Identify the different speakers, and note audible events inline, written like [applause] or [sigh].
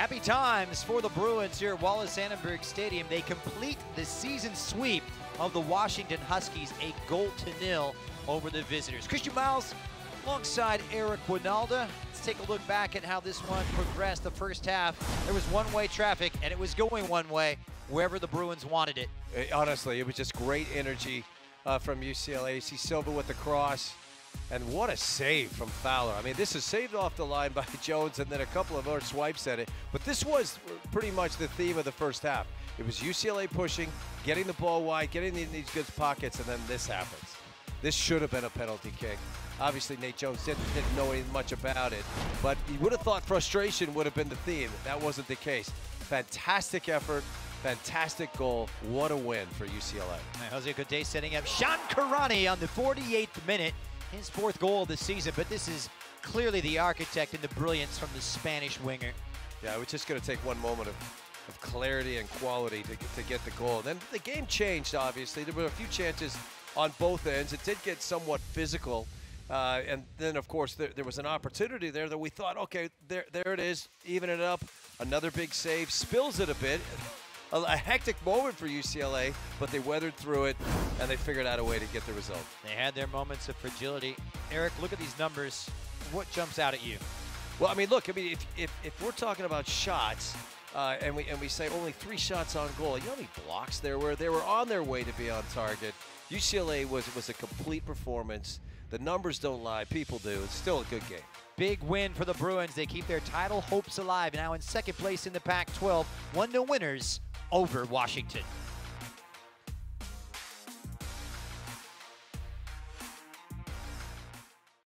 Speaker 1: Happy times for the Bruins here at Wallis Annenberg Stadium. They complete the season sweep of the Washington Huskies, a goal to nil over the visitors. Christian Miles alongside Eric Wynalda. Let's take a look back at how this one progressed the first half. There was one-way traffic, and it was going one way wherever the Bruins wanted it.
Speaker 2: Honestly, it was just great energy uh, from UCLA. You see Silva with the cross. And what a save from Fowler. I mean, this is saved off the line by [laughs] Jones and then a couple of other swipes at it. But this was pretty much the theme of the first half. It was UCLA pushing, getting the ball wide, getting in these good pockets, and then this happens. This should have been a penalty kick. Obviously, Nate Jones didn't, didn't know much about it, but you would have thought frustration would have been the theme. That wasn't the case. Fantastic effort, fantastic goal. What a win for UCLA.
Speaker 1: Jose Godet setting up Sean Karani on the 48th minute. His fourth goal of the season, but this is clearly the architect and the brilliance from the Spanish winger.
Speaker 2: Yeah, it was just going to take one moment of, of clarity and quality to, to get the goal. Then the game changed, obviously. There were a few chances on both ends. It did get somewhat physical. Uh, and then, of course, there, there, was an opportunity there that we thought, okay, there, there it is, even it up. Another big save, spills it a bit. A, a, hectic moment for UCLA, but they weathered through it and they figured out a way to get the result.
Speaker 1: They had their moments of fragility. Eric, look at these numbers. What jumps out at you?
Speaker 2: Well, I mean, look, I mean, if, if, if we're talking about shots, uh, and we and we say only three shots on goal, you know how many blocks there were? They were on their way to be on target. UCLA was was a complete performance. The numbers don't lie, people do. It's still a good game.
Speaker 1: Big win for the Bruins. They keep their title hopes alive. Now in second place in the Pac-12, 1-0 winners over Washington.